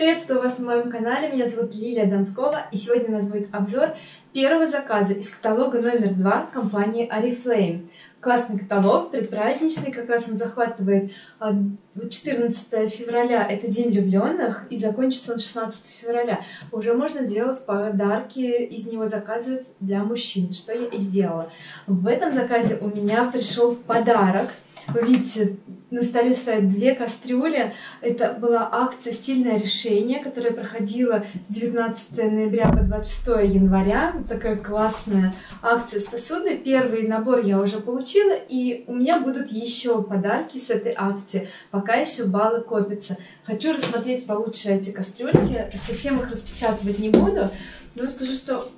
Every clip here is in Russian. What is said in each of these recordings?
Приветствую вас на моем канале, меня зовут Лилия Донскова и сегодня у нас будет обзор первого заказа из каталога номер два компании Oriflame. Классный каталог, предпраздничный, как раз он захватывает 14 а, февраля, это День влюбленных, и закончится он 16 февраля. Уже можно делать подарки, из него заказывать для мужчин, что я и сделала. В этом заказе у меня пришел подарок – вы видите, на столе стоят две кастрюли. Это была акция «Стильное решение», которая проходила с 19 ноября по 26 января. Такая классная акция с посудой. Первый набор я уже получила, и у меня будут еще подарки с этой акции, пока еще баллы копятся. Хочу рассмотреть получше эти кастрюльки. Совсем их распечатывать не буду, но скажу, что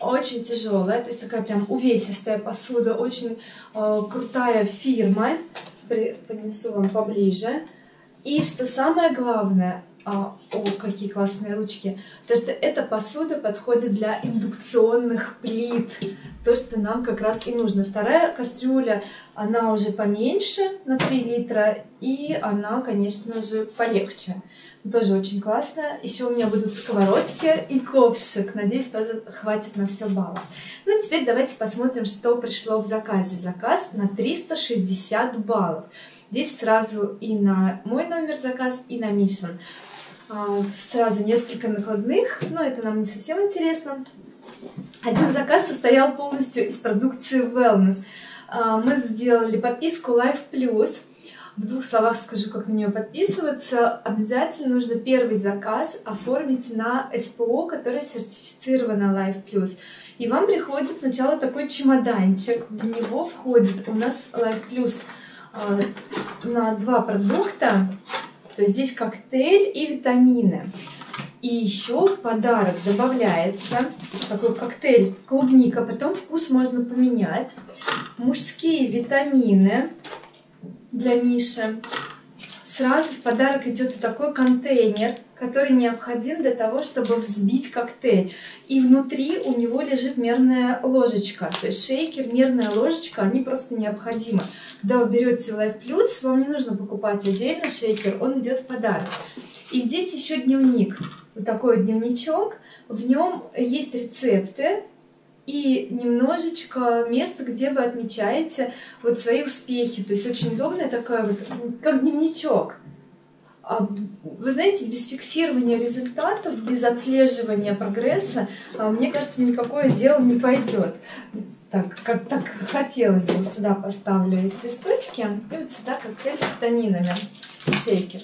очень тяжелая, то есть такая прям увесистая посуда, очень э, крутая фирма. Поднесу вам поближе. И что самое главное, а, о, какие классные ручки, то что эта посуда подходит для индукционных плит, то, что нам как раз и нужно. Вторая кастрюля, она уже поменьше, на 3 литра, и она, конечно же, полегче. Тоже очень классно. Еще у меня будут сковородки и ковшик. Надеюсь, тоже хватит на все баллов. Ну, теперь давайте посмотрим, что пришло в заказе. Заказ на 360 баллов. Здесь сразу и на мой номер заказ, и на Мишин. А, сразу несколько накладных, но это нам не совсем интересно. Один заказ состоял полностью из продукции Wellness. А, мы сделали подписку Life Plus в двух словах скажу, как на нее подписываться. Обязательно нужно первый заказ оформить на СПО, которое сертифицировано Life Plus. И вам приходит сначала такой чемоданчик. В него входит у нас Life Plus э, на два продукта. То есть здесь коктейль и витамины. И еще в подарок добавляется такой коктейль клубника. Потом вкус можно поменять. Мужские витамины для Миши. Сразу в подарок идет такой контейнер, который необходим для того, чтобы взбить коктейль. И внутри у него лежит мерная ложечка. То есть шейкер, мерная ложечка, они просто необходимы. Когда вы берете Life Plus, вам не нужно покупать отдельно шейкер, он идет в подарок. И здесь еще дневник. Вот такой дневничок. В нем есть рецепты, и немножечко место, где вы отмечаете вот свои успехи. То есть очень удобная такая вот, как дневничок. А, вы знаете, без фиксирования результатов, без отслеживания прогресса, а, мне кажется, никакое дело не пойдет. Так, как так хотелось бы, вот сюда поставлю эти штучки, и вот сюда коктейль с витаминами, шейкер.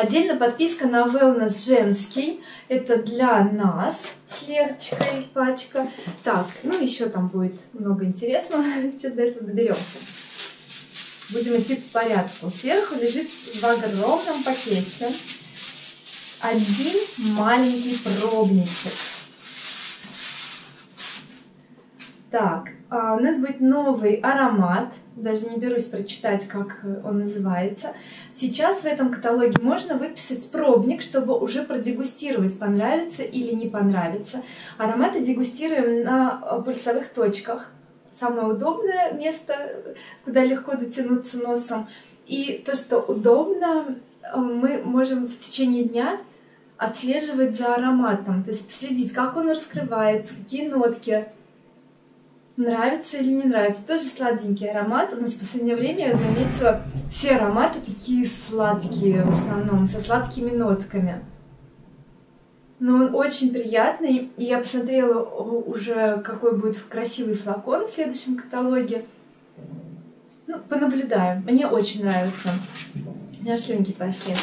Отдельно подписка на Wellness женский. Это для нас с Лерочкой пачка. Так, ну еще там будет много интересного. Сейчас до этого доберемся. Будем идти по порядку. Сверху лежит в огромном пакете один маленький пробничек. Так, у нас будет новый аромат. Даже не берусь прочитать, как он называется. Сейчас в этом каталоге можно выписать пробник, чтобы уже продегустировать, понравится или не понравится. Ароматы дегустируем на э, пульсовых точках. Самое удобное место, куда легко дотянуться носом. И то, что удобно, э, мы можем в течение дня отслеживать за ароматом. То есть следить, как он раскрывается, какие нотки нравится или не нравится. Тоже сладенький аромат. У нас в последнее время я заметила, все ароматы такие сладкие в основном, со сладкими нотками. Но он очень приятный. И я посмотрела уже, какой будет красивый флакон в следующем каталоге. Ну, понаблюдаем. Мне очень нравится. У меня слюнки пошли.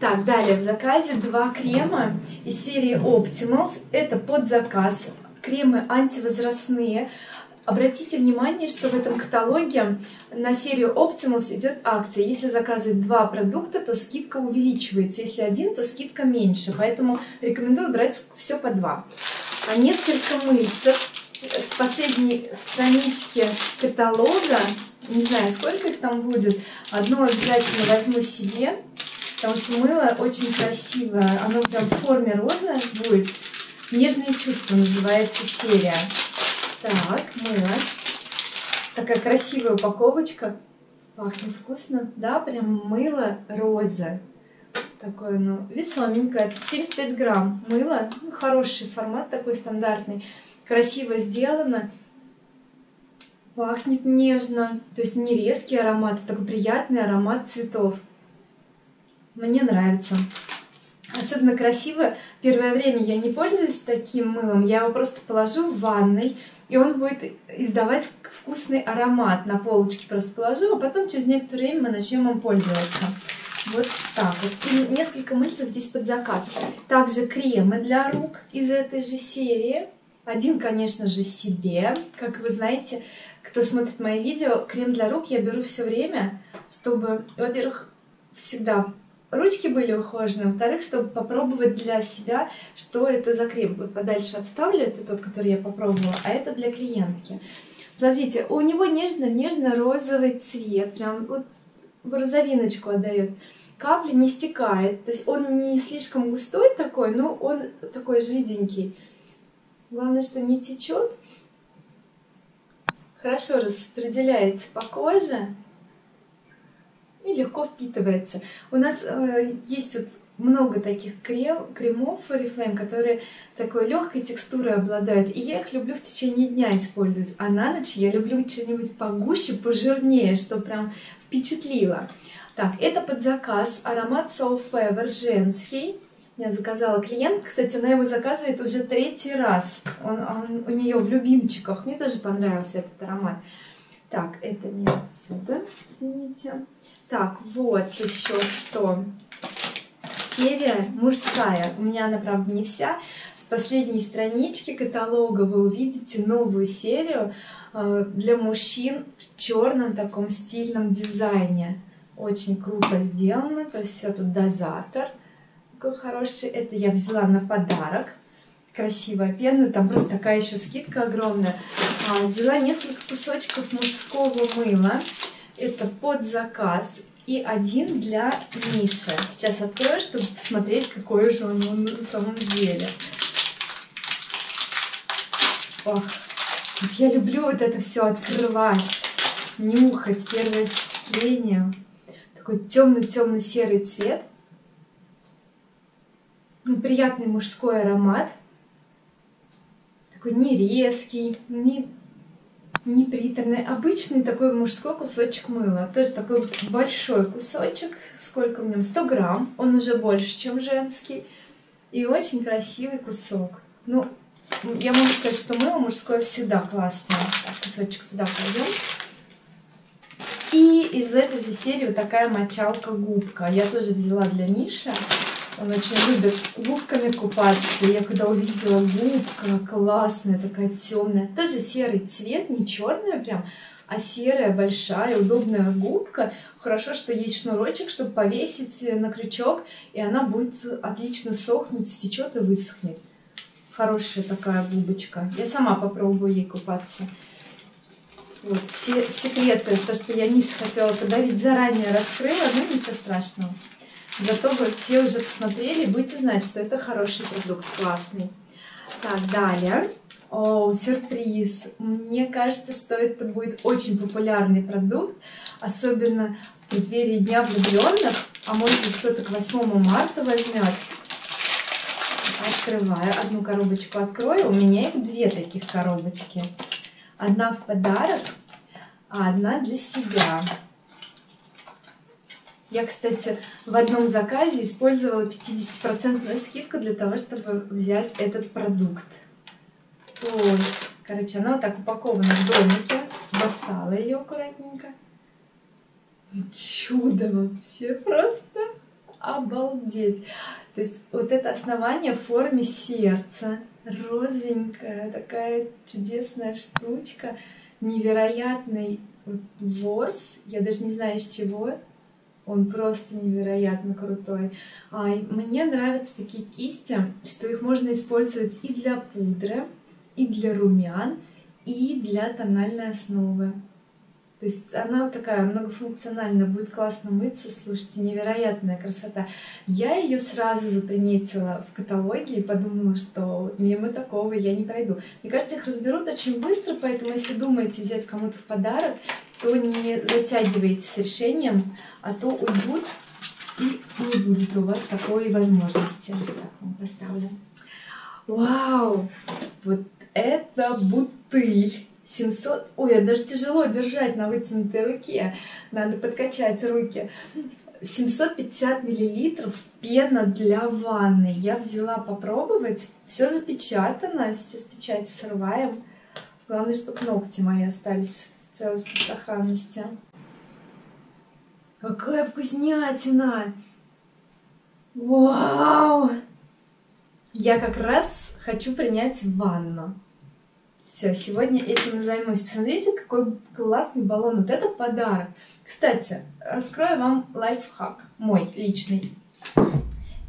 Так, далее в заказе два крема из серии Optimals. Это под заказ. Кремы антивозрастные. Обратите внимание, что в этом каталоге на серию Optimals идет акция. Если заказывать два продукта, то скидка увеличивается. Если один, то скидка меньше. Поэтому рекомендую брать все по два. А несколько мыльцев с последней странички каталога. Не знаю, сколько их там будет. Одно обязательно возьму себе, потому что мыло очень красивое. Оно прям в форме розы будет. Нежные чувства называется серия. Так, мыло. Такая красивая упаковочка. Пахнет вкусно. Да, прям мыло роза. Такое, ну, весоменькое. 75 грамм мыло. Ну, хороший формат такой стандартный. Красиво сделано. Пахнет нежно. То есть не резкий аромат, а такой приятный аромат цветов. Мне нравится. Особенно красиво. Первое время я не пользуюсь таким мылом. Я его просто положу в ванной и он будет издавать вкусный аромат. На полочке просто положу, а потом через некоторое время мы начнем им пользоваться. Вот так вот. И несколько мыльцев здесь под заказ. Также кремы для рук из этой же серии. Один, конечно же, себе. Как вы знаете, кто смотрит мои видео, крем для рук я беру все время, чтобы, во-первых, всегда ручки были ухоженные, во-вторых, чтобы попробовать для себя, что это за крем. Вот подальше отставлю, это тот, который я попробовала, а это для клиентки. Смотрите, у него нежно-нежно-розовый цвет, прям вот в розовиночку отдает. Капля не стекает, то есть он не слишком густой такой, но он такой жиденький. Главное, что не течет. Хорошо распределяется по коже и легко впитывается. У нас э, есть вот много таких крем, кремов Oriflame, которые такой легкой текстурой обладают. И я их люблю в течение дня использовать. А на ночь я люблю что-нибудь погуще, пожирнее, что прям впечатлило. Так, это под заказ. Аромат Soul Fever женский. Я заказала клиент. Кстати, она его заказывает уже третий раз. Он, он у нее в любимчиках. Мне тоже понравился этот аромат. Так, это не отсюда, извините. Так, вот еще что. Серия мужская. У меня она, правда, не вся. С последней странички каталога вы увидите новую серию э, для мужчин в черном таком стильном дизайне. Очень круто сделано. То есть все тут дозатор такой хороший. Это я взяла на подарок. Красивая пена. Там просто такая еще скидка огромная. А, взяла несколько кусочков мужского мыла. Это под заказ. И один для Миши. Сейчас открою, чтобы посмотреть, какой же он, на самом деле. Ох, я люблю вот это все открывать, нюхать, первое впечатление. Такой темный-темный серый цвет. Ну, приятный мужской аромат. Такой не резкий, не не приторный, обычный такой мужской кусочек мыла. Тоже такой большой кусочек, сколько в нем? 100 грамм, он уже больше, чем женский. И очень красивый кусок. Ну, я могу сказать, что мыло мужское всегда классное. Так, кусочек сюда кладем. И из этой же серии вот такая мочалка-губка. Я тоже взяла для Миши. Он очень любит губками купаться. Я когда увидела губка, классная, такая темная. Тоже серый цвет, не черная прям, а серая, большая, удобная губка. Хорошо, что есть шнурочек, чтобы повесить на крючок, и она будет отлично сохнуть, стечет и высохнет. Хорошая такая губочка. Я сама попробую ей купаться. Вот, все секреты, то, что я Мише хотела подарить, заранее раскрыла, но ничего страшного. Зато вы все уже посмотрели, будете знать, что это хороший продукт, классный. Так, далее. О, сюрприз. Мне кажется, что это будет очень популярный продукт, особенно в преддверии Дня влюбленных, а может быть кто-то к 8 марта возьмет. Открываю. Одну коробочку открою. У меня их две таких коробочки. Одна в подарок, а одна для себя. Я, кстати, в одном заказе использовала 50% скидку для того, чтобы взять этот продукт. Ой, короче, она вот так упакована в домике. Достала ее аккуратненько. Чудо вообще, просто обалдеть. То есть вот это основание в форме сердца. Розовенькая, такая чудесная штучка. Невероятный ворс. Я даже не знаю, из чего он просто невероятно крутой. А, мне нравятся такие кисти, что их можно использовать и для пудры, и для румян, и для тональной основы. То есть она такая многофункциональная, будет классно мыться, слушайте, невероятная красота. Я ее сразу заприметила в каталоге и подумала, что мимо такого я не пройду. Мне кажется, их разберут очень быстро, поэтому если думаете взять кому-то в подарок, то не затягивайте с решением, а то уйдут и не будет у вас такой возможности. Так, вам поставлю. Вау! Вот это бутыль! 700... Ой, это даже тяжело держать на вытянутой руке. Надо подкачать руки. 750 миллилитров пена для ванны. Я взяла попробовать. Все запечатано. Сейчас печать срываем. Главное, чтобы ногти мои остались в целости и сохранности. Какая вкуснятина! Вау! Я как раз хочу принять ванну. Все, сегодня этим и займусь. Посмотрите, какой классный баллон. Вот это подарок. Кстати, раскрою вам лайфхак, мой личный.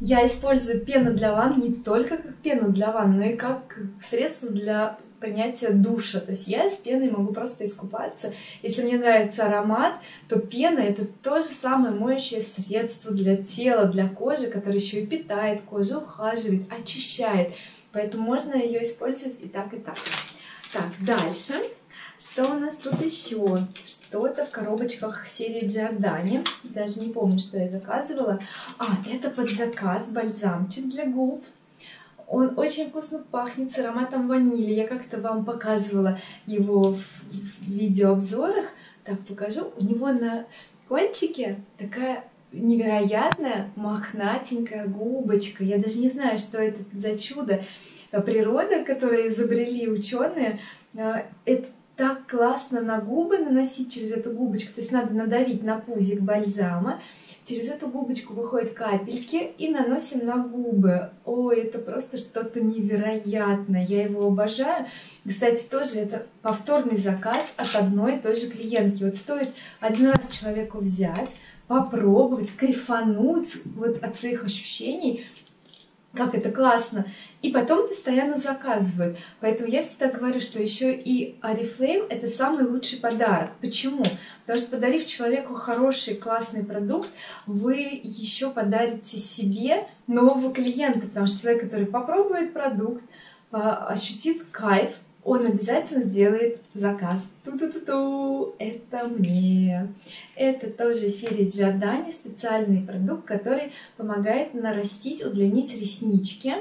Я использую пену для ванн не только как пену для ванн, но и как средство для принятия душа. То есть я с пеной могу просто искупаться. Если мне нравится аромат, то пена это то же самое моющее средство для тела, для кожи, которое еще и питает кожу, ухаживает, очищает. Поэтому можно ее использовать и так, и так. Так, дальше. Что у нас тут еще? Что-то в коробочках серии Giordani. Даже не помню, что я заказывала. А, это под заказ бальзамчик для губ. Он очень вкусно пахнет с ароматом ванили. Я как-то вам показывала его в, видеообзорах. Так, покажу. У него на кончике такая невероятная мохнатенькая губочка. Я даже не знаю, что это за чудо природа, которое изобрели ученые. Это так классно на губы наносить через эту губочку. То есть надо надавить на пузик бальзама, через эту губочку выходят капельки и наносим на губы. Ой, это просто что-то невероятное. Я его обожаю. Кстати, тоже это повторный заказ от одной и той же клиентки. Вот стоит один раз человеку взять, попробовать, кайфануть вот от своих ощущений – как это классно. И потом постоянно заказывают. Поэтому я всегда говорю, что еще и Oriflame это самый лучший подарок. Почему? Потому что подарив человеку хороший, классный продукт, вы еще подарите себе нового клиента, потому что человек, который попробует продукт, ощутит кайф, он обязательно сделает заказ. Ту-ту-ту-ту, это мне. Это тоже серия Giordani, специальный продукт, который помогает нарастить, удлинить реснички.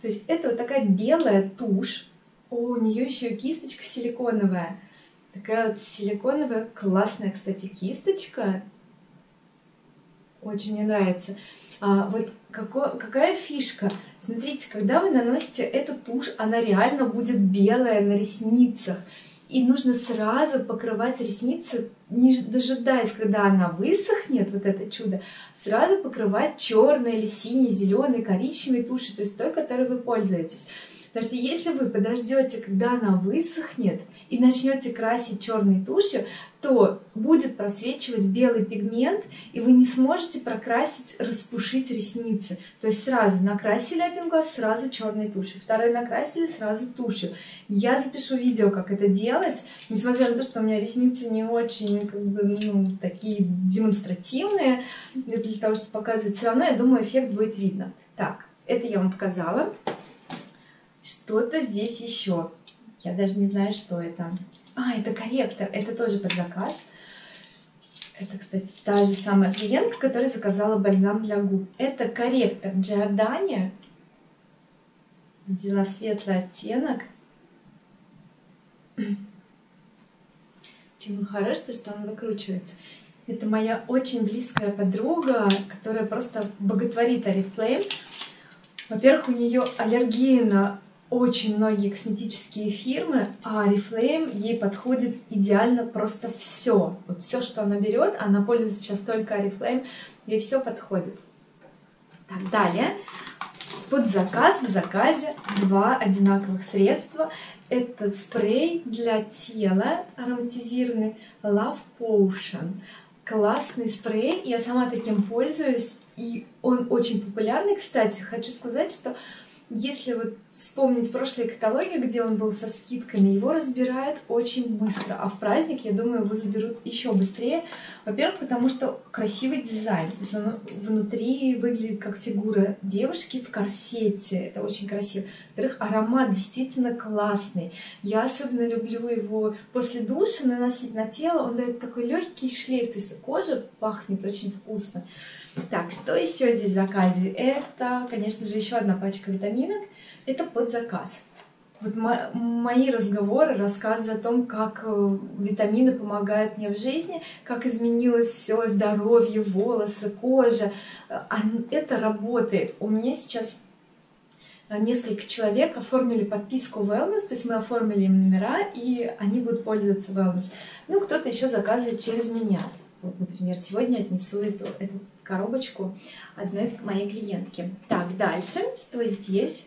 То есть это вот такая белая тушь. У нее еще кисточка силиконовая. Такая вот силиконовая, классная, кстати, кисточка. Очень мне нравится. А, вот какой, какая фишка? Смотрите, когда вы наносите эту тушь, она реально будет белая на ресницах. И нужно сразу покрывать ресницы, не дожидаясь, когда она высохнет, вот это чудо, сразу покрывать черной или синей, зеленой, коричневой тушью, то есть той, которой вы пользуетесь. Потому что если вы подождете, когда она высохнет, и начнете красить черной тушью, то будет просвечивать белый пигмент, и вы не сможете прокрасить, распушить ресницы. То есть сразу накрасили один глаз, сразу черной тушью, второй накрасили, сразу тушью. Я запишу видео, как это делать, несмотря на то, что у меня ресницы не очень как бы, ну, такие демонстративные, для того, чтобы показывать, все равно, я думаю, эффект будет видно. Так, это я вам показала что-то здесь еще. Я даже не знаю, что это. А, это корректор. Это тоже под заказ. Это, кстати, та же самая клиентка, которая заказала бальзам для губ. Это корректор Giordani. Взяла светлый оттенок. Чем он хорош, то что он выкручивается. Это моя очень близкая подруга, которая просто боготворит Oriflame. Во-первых, у нее аллергия на очень многие косметические фирмы, а Oriflame ей подходит идеально просто все. Вот все, что она берет, она пользуется сейчас только Oriflame, ей все подходит. Так, далее. Под заказ, в заказе два одинаковых средства. Это спрей для тела ароматизированный Love Potion. Классный спрей, я сама таким пользуюсь, и он очень популярный, кстати. Хочу сказать, что если вот вспомнить прошлые каталоги, где он был со скидками, его разбирают очень быстро, а в праздник, я думаю, его заберут еще быстрее. Во-первых, потому что красивый дизайн, то есть он внутри выглядит как фигура девушки в корсете, это очень красиво. Во-вторых, аромат действительно классный. Я особенно люблю его после душа наносить на тело, он дает такой легкий шлейф, то есть кожа пахнет очень вкусно. Так, что еще здесь в заказе? Это, конечно же, еще одна пачка витаминок. Это под заказ. Вот мои разговоры, рассказы о том, как э, витамины помогают мне в жизни, как изменилось все здоровье, волосы, кожа. Э, это работает. У меня сейчас э, несколько человек оформили подписку Wellness, то есть мы оформили им номера, и они будут пользоваться Wellness. Ну, кто-то еще заказывает через меня. Вот, например, сегодня отнесу эту, эту коробочку одной моей клиентки. Так, дальше, что здесь?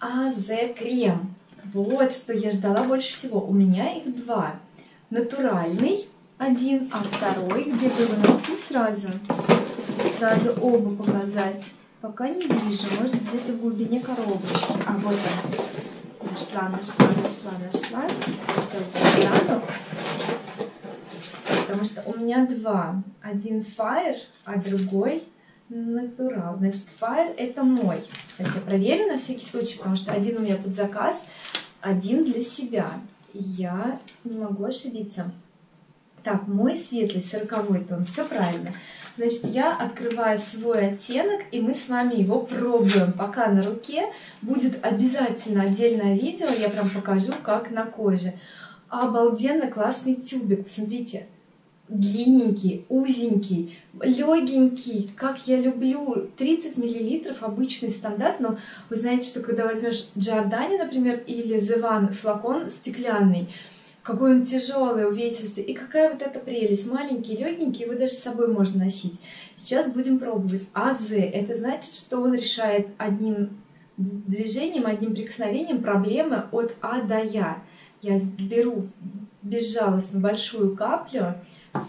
АЗ крем. Вот что я ждала больше всего. У меня их два. Натуральный один, а второй, где бы его найти сразу, сразу оба показать. Пока не вижу, может где-то в глубине коробочки. А вот он. Нашла, нашла, нашла, нашла. Все, достану. Потому что у меня два. Один Fire, а другой Натурал. Значит, Fire это мой. Сейчас я проверю на всякий случай, потому что один у меня под заказ, один для себя. Я не могу ошибиться. Так, мой светлый, сороковой тон, все правильно. Значит, я открываю свой оттенок, и мы с вами его пробуем. Пока на руке будет обязательно отдельное видео, я прям покажу, как на коже. Обалденно классный тюбик, посмотрите длинненький, узенький, легенький, как я люблю. 30 миллилитров обычный стандарт, но вы знаете, что когда возьмешь Giordani, например, или One флакон стеклянный, какой он тяжелый, увесистый, и какая вот эта прелесть, маленький, легенький, его даже с собой можно носить. Сейчас будем пробовать. АЗ, это значит, что он решает одним движением, одним прикосновением проблемы от А до Я. Я беру безжалостно большую каплю,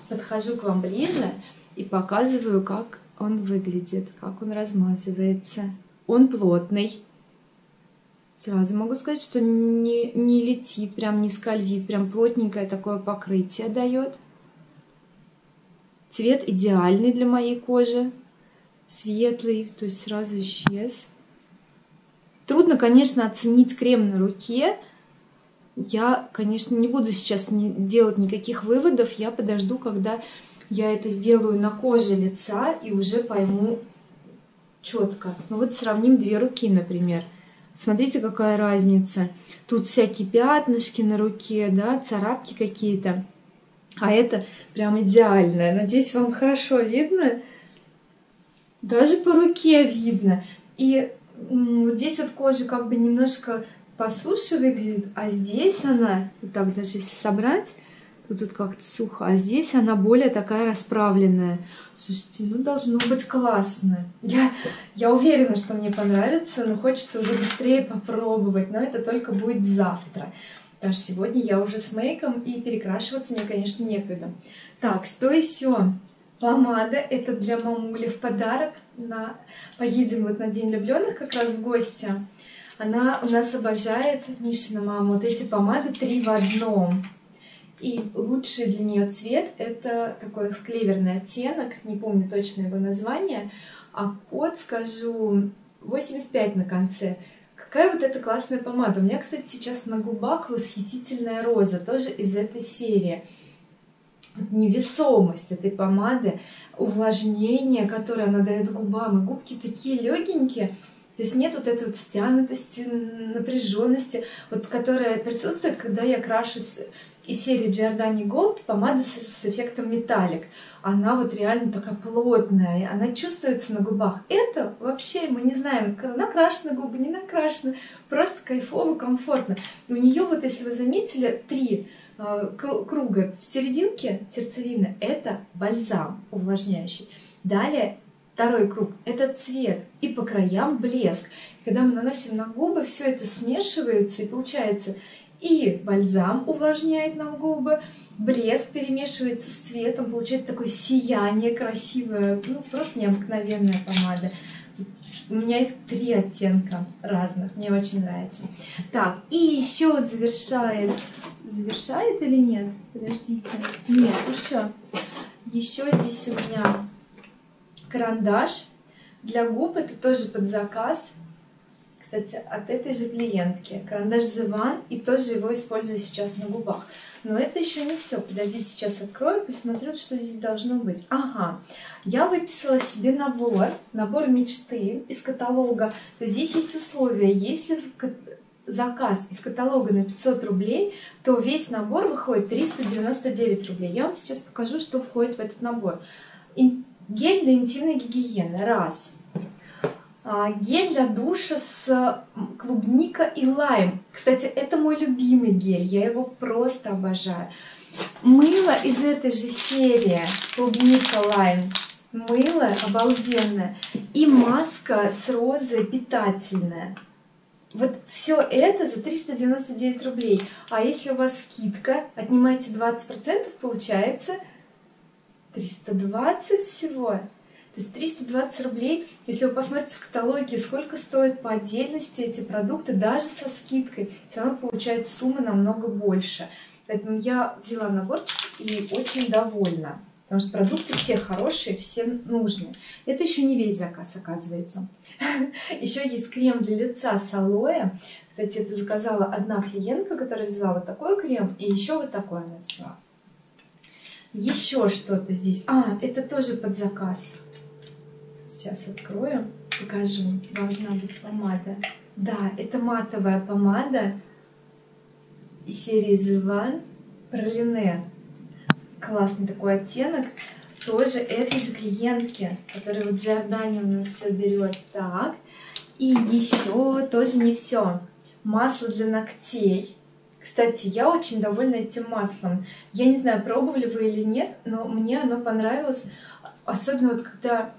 подхожу к вам ближе и показываю, как он выглядит, как он размазывается. Он плотный. Сразу могу сказать, что не, не летит, прям не скользит, прям плотненькое такое покрытие дает. Цвет идеальный для моей кожи, светлый, то есть сразу исчез. Трудно, конечно, оценить крем на руке, я, конечно, не буду сейчас делать никаких выводов, я подожду, когда я это сделаю на коже лица и уже пойму четко. Ну вот сравним две руки, например. Смотрите, какая разница. Тут всякие пятнышки на руке, да, царапки какие-то. А это прям идеально. Надеюсь, вам хорошо видно. Даже по руке видно. И вот здесь вот кожа как бы немножко по суше выглядит, а здесь она, вот так даже если собрать, то тут как-то сухо, а здесь она более такая расправленная. Слушайте, ну должно быть классно. Я, я уверена, что мне понравится, но хочется уже быстрее попробовать, но это только будет завтра. Потому что сегодня я уже с мейком, и перекрашиваться мне, конечно, некогда. Так, что еще? Помада, это для мамули в подарок. На... Поедем вот на День влюбленных как раз в гости. Она у нас обожает, Мишина мама, вот эти помады три в одном. И лучший для нее цвет это такой клеверный оттенок, не помню точно его название, а код скажу 85 на конце. Какая вот эта классная помада. У меня, кстати, сейчас на губах восхитительная роза, тоже из этой серии. Невесомость этой помады, увлажнение, которое она дает губам. И губки такие легенькие, то есть нет вот этой вот стянутости, напряженности, вот которая присутствует, когда я крашусь из серии Giordani Gold помада с, с эффектом металлик. Она вот реально такая плотная, она чувствуется на губах. Это вообще мы не знаем, накрашены губы, не накрашены, просто кайфово, комфортно. И у нее вот, если вы заметили, три э, круга в серединке сердцевины это бальзам увлажняющий. Далее Второй круг – это цвет, и по краям блеск. Когда мы наносим на губы, все это смешивается, и получается и бальзам увлажняет нам губы, блеск перемешивается с цветом, получается такое сияние красивое, ну просто необыкновенная помада. У меня их три оттенка разных, мне очень нравится. Так, и еще завершает, завершает или нет? Подождите, нет, еще. Еще здесь у меня карандаш для губ, это тоже под заказ. Кстати, от этой же клиентки. Карандаш The One, и тоже его использую сейчас на губах. Но это еще не все. Подожди, сейчас открою, посмотрю, что здесь должно быть. Ага, я выписала себе набор, набор мечты из каталога. То здесь есть условия. Если заказ из каталога на 500 рублей, то весь набор выходит 399 рублей. Я вам сейчас покажу, что входит в этот набор. Гель для интимной гигиены. Раз. А, гель для душа с клубника и лайм. Кстати, это мой любимый гель, я его просто обожаю. Мыло из этой же серии клубника лайм. Мыло обалденное. И маска с розой питательная. Вот все это за 399 рублей. А если у вас скидка, отнимайте 20%, получается 320 всего. То есть 320 рублей, если вы посмотрите в каталоге, сколько стоят по отдельности эти продукты, даже со скидкой, все равно получается сумма намного больше. Поэтому я взяла наборчик и очень довольна. Потому что продукты все хорошие, все нужные. Это еще не весь заказ, оказывается. Еще есть крем для лица с алоэ. Кстати, это заказала одна клиентка, которая взяла вот такой крем, и еще вот такой она взяла. Еще что-то здесь. А, это тоже под заказ. Сейчас открою, покажу. Должна быть помада. Да, это матовая помада из серии The One Пролине. Классный такой оттенок. Тоже этой же клиентки, которая вот Джордани у нас все берет. Так. И еще тоже не все. Масло для ногтей. Кстати, я очень довольна этим маслом. Я не знаю, пробовали вы или нет, но мне оно понравилось. Особенно вот когда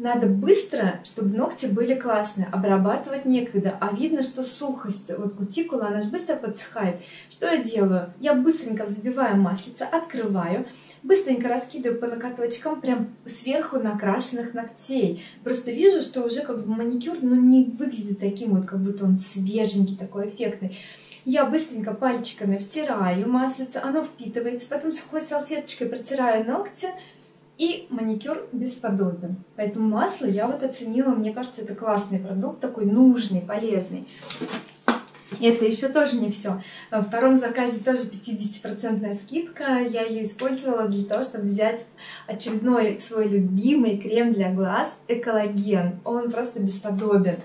надо быстро, чтобы ногти были классные, обрабатывать некогда, а видно, что сухость, вот кутикула, она же быстро подсыхает. Что я делаю? Я быстренько взбиваю маслица, открываю, быстренько раскидываю по накаточкам прям сверху накрашенных ногтей. Просто вижу, что уже как бы маникюр, ну, не выглядит таким вот, как будто он свеженький, такой эффектный. Я быстренько пальчиками втираю маслице, оно впитывается, потом сухой салфеточкой протираю ногти, и маникюр бесподобен. Поэтому масло я вот оценила, мне кажется, это классный продукт, такой нужный, полезный. Это еще тоже не все. Во втором заказе тоже 50% скидка. Я ее использовала для того, чтобы взять очередной свой любимый крем для глаз Экологен. Он просто бесподобен.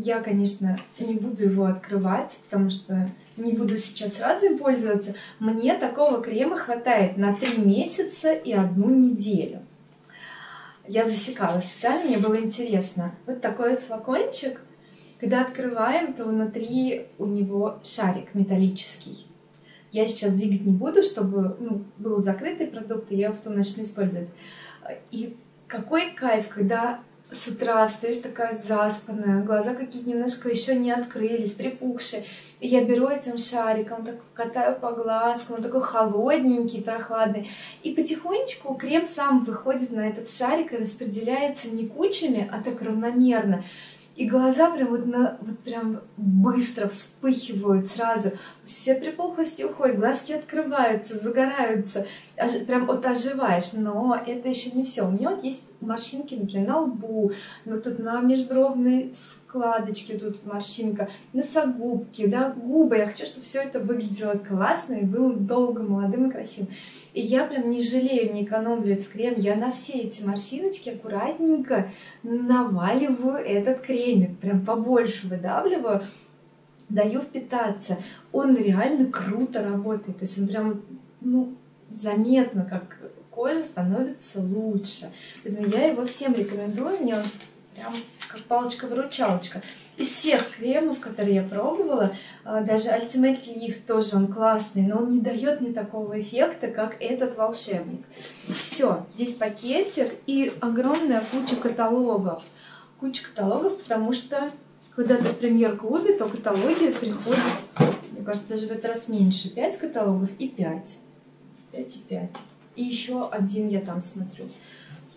Я, конечно, не буду его открывать, потому что не буду сейчас сразу им пользоваться. Мне такого крема хватает на 3 месяца и одну неделю. Я засекала специально, мне было интересно. Вот такой вот флакончик. Когда открываем, то внутри у него шарик металлический. Я сейчас двигать не буду, чтобы ну, был закрытый продукт, и я его потом начну использовать. И какой кайф, когда с утра встаешь такая заспанная, глаза какие-то немножко еще не открылись, припухшие. И я беру этим шариком, так катаю по глазкам, он такой холодненький, прохладный. И потихонечку крем сам выходит на этот шарик и распределяется не кучами, а так равномерно. И глаза прям вот, на, вот прям быстро вспыхивают сразу. Все припухлости уходят, глазки открываются, загораются. Ож, прям вот оживаешь. Но это еще не все. У меня вот есть морщинки, например, на лбу, ну, тут на межбровной складочке тут морщинка, носогубки, да, губы. Я хочу, чтобы все это выглядело классно и было долго молодым и красивым. И я прям не жалею, не экономлю этот крем. Я на все эти морщиночки аккуратненько наваливаю этот кремик. Прям побольше выдавливаю, даю впитаться. Он реально круто работает. То есть он прям, ну, заметно, как кожа становится лучше. Поэтому я его всем рекомендую. Мне он прям как палочка-выручалочка. Из всех кремов, которые я пробовала, а, даже Ultimate Lift тоже он классный, но он не дает мне такого эффекта, как этот волшебник. Все, здесь пакетик и огромная куча каталогов. Куча каталогов, потому что когда ты в премьер-клубе, то каталоги приходят, мне кажется, даже в этот раз меньше. 5 каталогов и 5. 5 и 5. И еще один я там смотрю.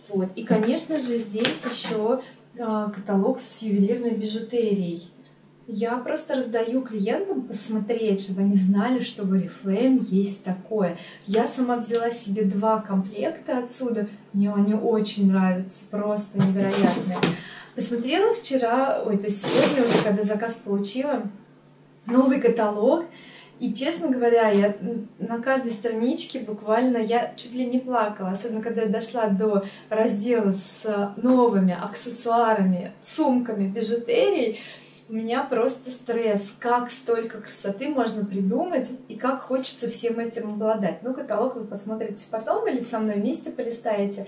Вот. И, конечно же, здесь еще каталог с ювелирной бижутерией. Я просто раздаю клиентам посмотреть, чтобы они знали, что в Oriflame есть такое. Я сама взяла себе два комплекта отсюда. Мне они очень нравятся, просто невероятные. Посмотрела вчера, ой, то есть сегодня уже, когда заказ получила, новый каталог. И, честно говоря, я на каждой страничке буквально, я чуть ли не плакала, особенно когда я дошла до раздела с новыми аксессуарами, сумками, бижутерией, у меня просто стресс, как столько красоты можно придумать и как хочется всем этим обладать. Ну, каталог вы посмотрите потом или со мной вместе полистаете.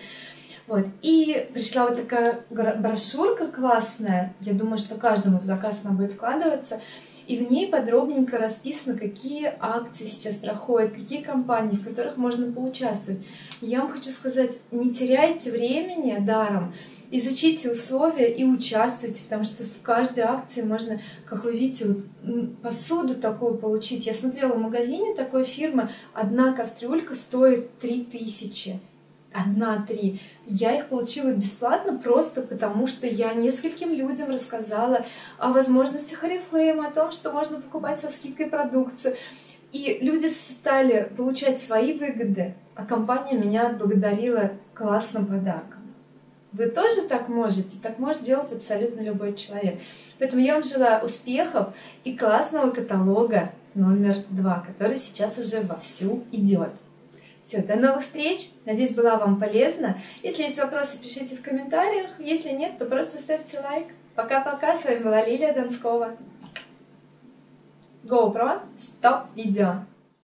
Вот. И пришла вот такая брошюрка классная. Я думаю, что каждому в заказ она будет вкладываться. И в ней подробненько расписано, какие акции сейчас проходят, какие компании, в которых можно поучаствовать. Я вам хочу сказать, не теряйте времени даром, изучите условия и участвуйте, потому что в каждой акции можно, как вы видите, посуду такую получить. Я смотрела в магазине такой фирмы, одна кастрюлька стоит 3000 одна-три. Я их получила бесплатно просто потому, что я нескольким людям рассказала о возможностях Oriflame, о том, что можно покупать со скидкой продукцию. И люди стали получать свои выгоды, а компания меня отблагодарила классным подарком. Вы тоже так можете, так может делать абсолютно любой человек. Поэтому я вам желаю успехов и классного каталога номер два, который сейчас уже вовсю идет. Все, до новых встреч. Надеюсь, была вам полезна. Если есть вопросы, пишите в комментариях. Если нет, то просто ставьте лайк. Пока-пока. С вами была Лилия Донскова. GoPro. Стоп видео.